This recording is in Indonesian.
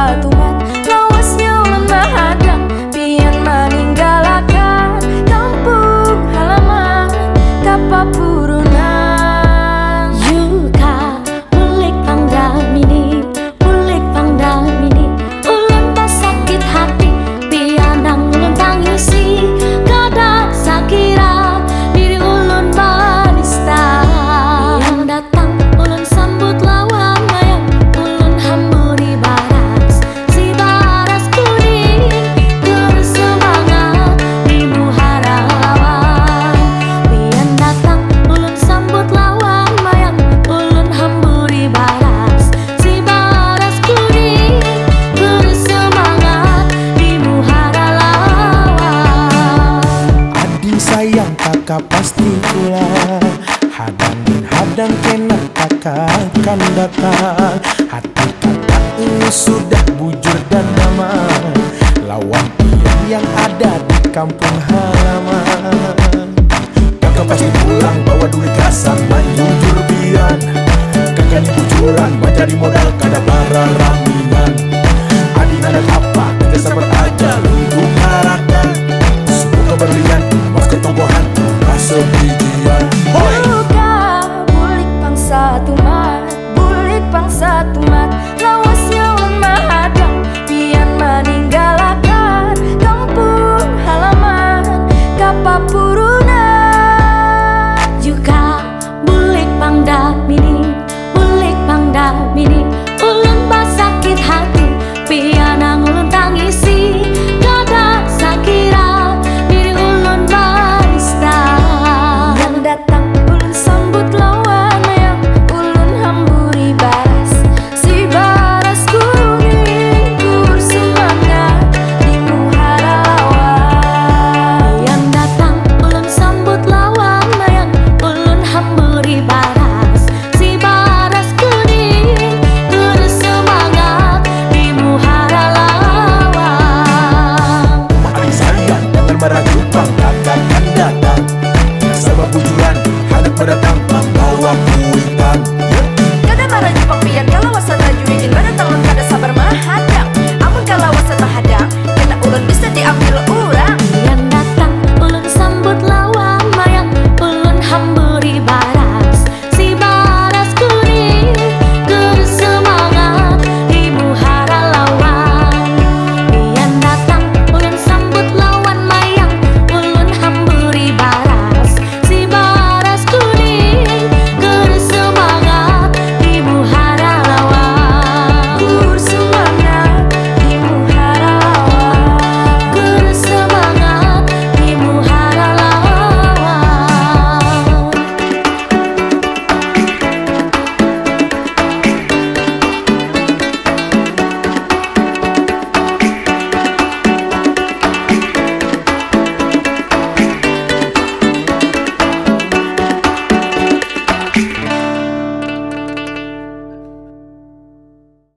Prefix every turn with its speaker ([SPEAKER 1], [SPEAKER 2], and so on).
[SPEAKER 1] a tu maka pasti pula Hadang dan hadang kenak akan datang. Hati kata ini sudah bujur dan damai. Lawan dia yang ada di kampung halaman.
[SPEAKER 2] Kakak pasti pulang bawa duit kasar, main jurban. Kakaknya Kakak ini bujuran mencari modal kada
[SPEAKER 3] barang Bulik pang satumat lawas
[SPEAKER 2] Jepang Ganda marahnya Jepang